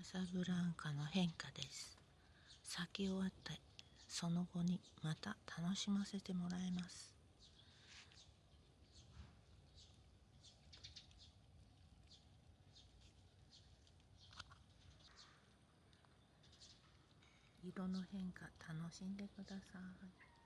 カサブランカの変化です。咲き終わってその後にまた楽しませてもらいます。色の変化楽しんでください。